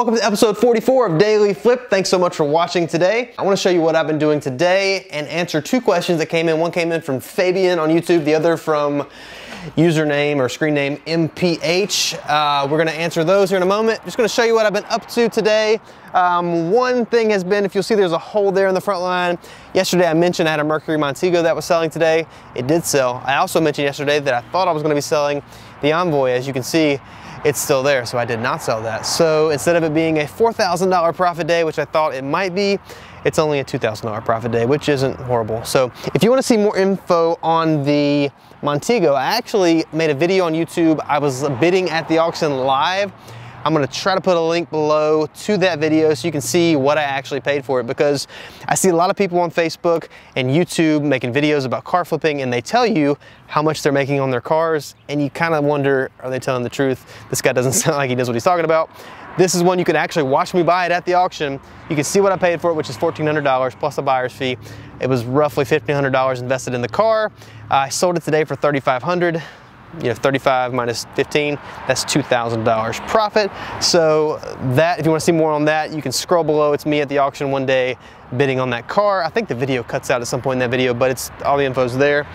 Welcome to episode 44 of Daily Flip. Thanks so much for watching today. I want to show you what I've been doing today and answer two questions that came in. One came in from Fabian on YouTube, the other from username or screen name MPH. Uh, we're gonna answer those here in a moment. Just gonna show you what I've been up to today. Um, one thing has been, if you'll see there's a hole there in the front line. Yesterday I mentioned I had a Mercury Montego that was selling today. It did sell. I also mentioned yesterday that I thought I was gonna be selling the Envoy. As you can see, it's still there, so I did not sell that. So instead of it being a $4,000 profit day, which I thought it might be, it's only a $2,000 profit day, which isn't horrible. So if you wanna see more info on the Montego, I actually made a video on YouTube. I was bidding at the auction live. I'm gonna try to put a link below to that video so you can see what I actually paid for it because I see a lot of people on Facebook and YouTube making videos about car flipping and they tell you how much they're making on their cars and you kind of wonder, are they telling the truth? This guy doesn't sound like he knows what he's talking about. This is one you can actually watch me buy it at the auction. You can see what I paid for it, which is $1,400 plus a buyer's fee. It was roughly $1,500 invested in the car. I sold it today for $3,500 you know 35 minus 15 that's $2,000 profit. So that if you want to see more on that you can scroll below. It's me at the auction one day bidding on that car. I think the video cuts out at some point in that video but it's all the info's there.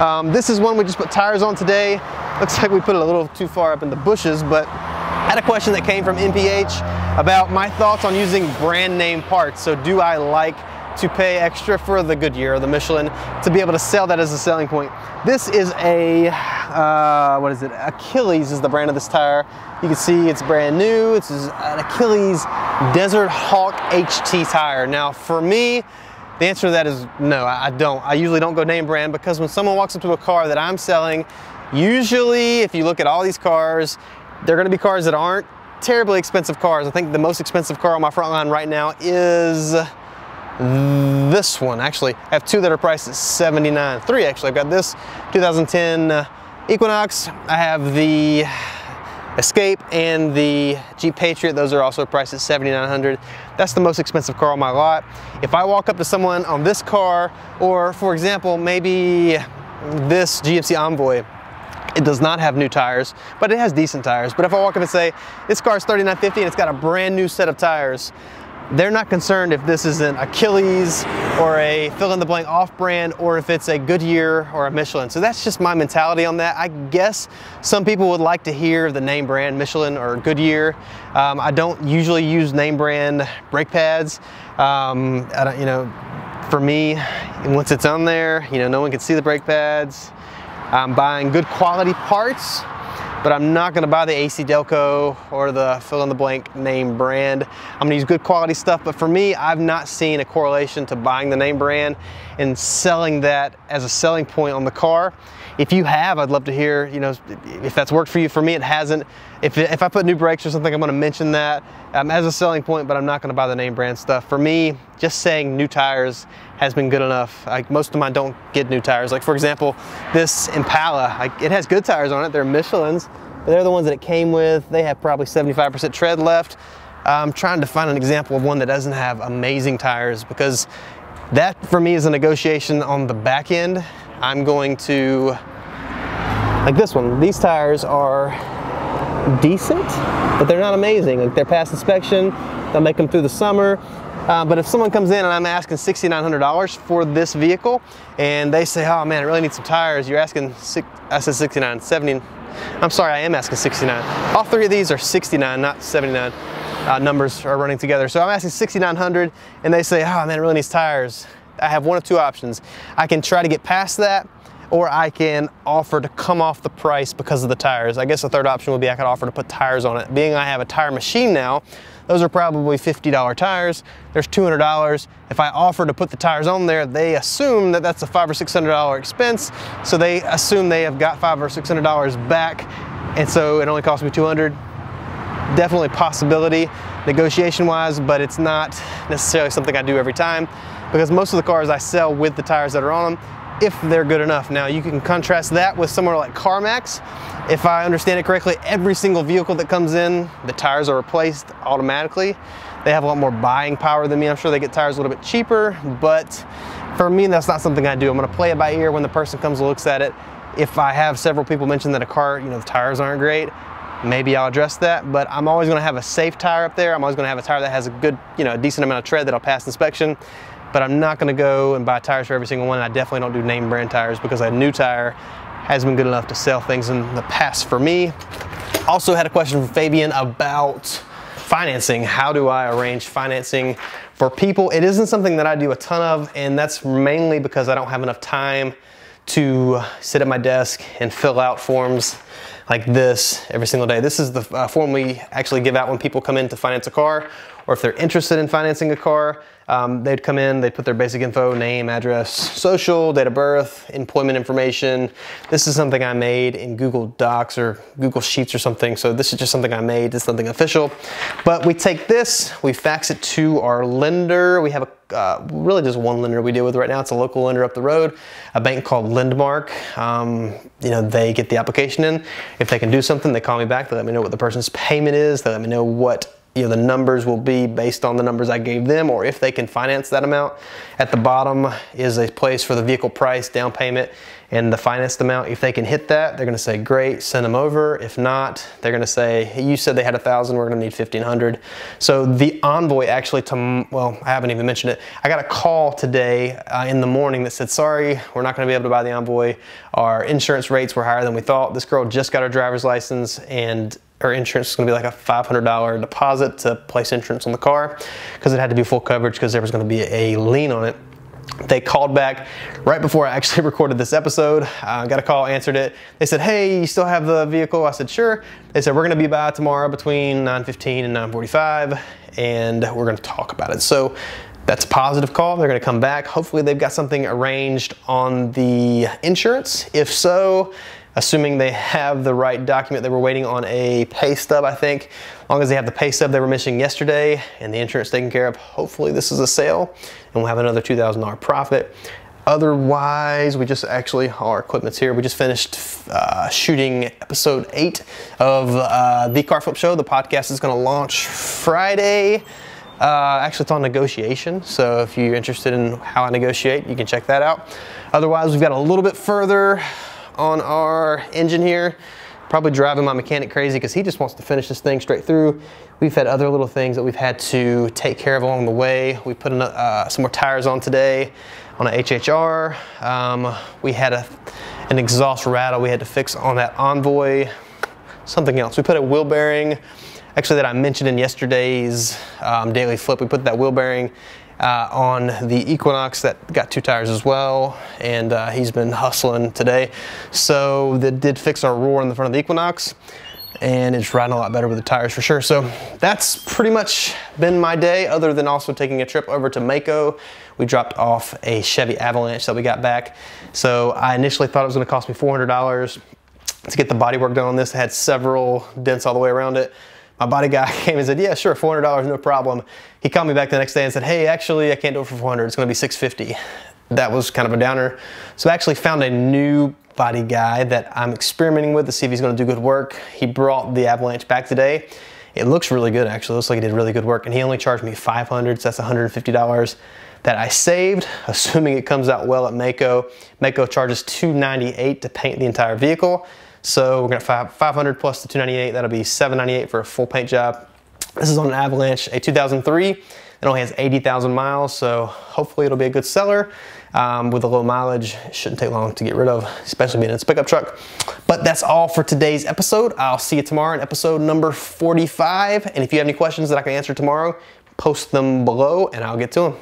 Um, this is one we just put tires on today. Looks like we put it a little too far up in the bushes but I had a question that came from MPH about my thoughts on using brand name parts. So do I like to pay extra for the Goodyear or the Michelin to be able to sell that as a selling point. This is a, uh, what is it? Achilles is the brand of this tire. You can see it's brand new. It's an Achilles Desert Hawk HT tire. Now for me, the answer to that is no, I don't. I usually don't go name brand because when someone walks up to a car that I'm selling, usually if you look at all these cars, they're gonna be cars that aren't terribly expensive cars. I think the most expensive car on my front line right now is this one. Actually, I have two that are priced at 79. Three actually. I've got this 2010 uh, Equinox. I have the Escape and the Jeep Patriot. Those are also priced at 7900 That's the most expensive car on my lot. If I walk up to someone on this car, or for example, maybe this GMC Envoy, it does not have new tires, but it has decent tires. But if I walk up and say, this car is 3950 and it's got a brand new set of tires, they're not concerned if this is an Achilles or a fill in the blank off brand or if it's a Goodyear or a Michelin. So that's just my mentality on that. I guess some people would like to hear the name brand Michelin or Goodyear. Um, I don't usually use name brand brake pads. Um, you know, for me, once it's on there, you know, no one can see the brake pads. I'm buying good quality parts but I'm not gonna buy the AC Delco or the fill in the blank name brand. I'm gonna use good quality stuff, but for me, I've not seen a correlation to buying the name brand and selling that as a selling point on the car. If you have, I'd love to hear, you know, if that's worked for you. For me, it hasn't. If, if I put new brakes or something, I'm gonna mention that um, as a selling point, but I'm not gonna buy the name brand stuff. For me, just saying new tires has been good enough. Like most of mine don't get new tires. Like for example, this Impala, like it has good tires on it. They're Michelin's, but they're the ones that it came with. They have probably 75% tread left. I'm trying to find an example of one that doesn't have amazing tires because that for me is a negotiation on the back end. I'm going to, like this one, these tires are decent, but they're not amazing. Like they're past inspection, they'll make them through the summer. Uh, but if someone comes in and I'm asking $6,900 for this vehicle and they say, oh man, I really need some tires, you're asking, six, I said 69, 70, I'm sorry, I am asking 69. All three of these are 69, not 79. Uh, numbers are running together. So I'm asking 6,900 and they say, oh man, it really needs tires. I have one of two options. I can try to get past that or I can offer to come off the price because of the tires. I guess the third option would be I could offer to put tires on it. Being I have a tire machine now, those are probably $50 tires. There's $200. If I offer to put the tires on there, they assume that that's a five or $600 expense. So they assume they have got five or $600 back. And so it only cost me 200. Definitely possibility negotiation wise, but it's not necessarily something I do every time because most of the cars I sell with the tires that are on them if they're good enough. Now you can contrast that with somewhere like CarMax. If I understand it correctly, every single vehicle that comes in, the tires are replaced automatically. They have a lot more buying power than me. I'm sure they get tires a little bit cheaper, but for me, that's not something I do. I'm gonna play it by ear when the person comes and looks at it. If I have several people mention that a car, you know, the tires aren't great, maybe I'll address that, but I'm always gonna have a safe tire up there. I'm always gonna have a tire that has a good, you know, a decent amount of tread that'll pass inspection, but I'm not gonna go and buy tires for every single one. I definitely don't do name brand tires because a new tire has been good enough to sell things in the past for me. Also had a question from Fabian about financing. How do I arrange financing for people? It isn't something that I do a ton of, and that's mainly because I don't have enough time to sit at my desk and fill out forms like this every single day. This is the uh, form we actually give out when people come in to finance a car or if they're interested in financing a car, um, they'd come in, they'd put their basic info, name, address, social, date of birth, employment information. This is something I made in Google Docs or Google Sheets or something. So this is just something I made, it's something official. But we take this, we fax it to our lender. We have a uh, really just one lender we deal with right now. It's a local lender up the road, a bank called Lendmark. Um, you know, they get the application in. If they can do something, they call me back. They let me know what the person's payment is. They let me know what you know, the numbers will be based on the numbers I gave them or if they can finance that amount. At the bottom is a place for the vehicle price, down payment, and the finest amount. If they can hit that, they're gonna say, great, send them over. If not, they're gonna say, you said they had a thousand, we're gonna need 1500. So the Envoy actually, to, well, I haven't even mentioned it. I got a call today uh, in the morning that said, sorry, we're not gonna be able to buy the Envoy. Our insurance rates were higher than we thought. This girl just got her driver's license and her insurance is going to be like a $500 deposit to place insurance on the car because it had to be full coverage because there was going to be a lien on it. They called back right before I actually recorded this episode. Uh, got a call, answered it. They said, hey, you still have the vehicle? I said, sure. They said, we're gonna be by tomorrow between 9.15 and 9.45 and we're gonna talk about it. So that's a positive call. They're gonna come back. Hopefully they've got something arranged on the insurance. If so, assuming they have the right document. They were waiting on a pay stub, I think. As long as they have the pay stub they were missing yesterday and the insurance taken care of, hopefully this is a sale and we'll have another $2,000 profit. Otherwise, we just actually, our equipment's here. We just finished uh, shooting episode eight of uh, The Car Flip Show. The podcast is gonna launch Friday. Uh, actually, it's on negotiation, so if you're interested in how I negotiate, you can check that out. Otherwise, we've got a little bit further on our engine here. Probably driving my mechanic crazy because he just wants to finish this thing straight through. We've had other little things that we've had to take care of along the way. We put in, uh, some more tires on today on a HHR. Um, we had a, an exhaust rattle we had to fix on that Envoy. Something else. We put a wheel bearing, actually that I mentioned in yesterday's um, daily flip. We put that wheel bearing uh, on the Equinox that got two tires as well and uh, he's been hustling today. So that did fix our roar in the front of the Equinox and it's riding a lot better with the tires for sure. So that's pretty much been my day other than also taking a trip over to Maaco. we dropped off a Chevy Avalanche that we got back. So I initially thought it was going to cost me $400 to get the bodywork done on this. It had several dents all the way around it my body guy came and said, yeah, sure, $400, no problem. He called me back the next day and said, hey, actually, I can't do it for 400. It's gonna be 650. That was kind of a downer. So I actually found a new body guy that I'm experimenting with to see if he's gonna do good work. He brought the Avalanche back today. It looks really good, actually. It looks like he did really good work. And he only charged me 500, so that's $150 that I saved, assuming it comes out well at Maaco. Maaco charges 298 to paint the entire vehicle. So we're gonna have 500 plus the 298, that'll be 798 for a full paint job. This is on an Avalanche, a 2003. It only has 80,000 miles, so hopefully it'll be a good seller. Um, with a low mileage, shouldn't take long to get rid of, especially being in its pickup truck. But that's all for today's episode. I'll see you tomorrow in episode number 45. And if you have any questions that I can answer tomorrow, post them below and I'll get to them.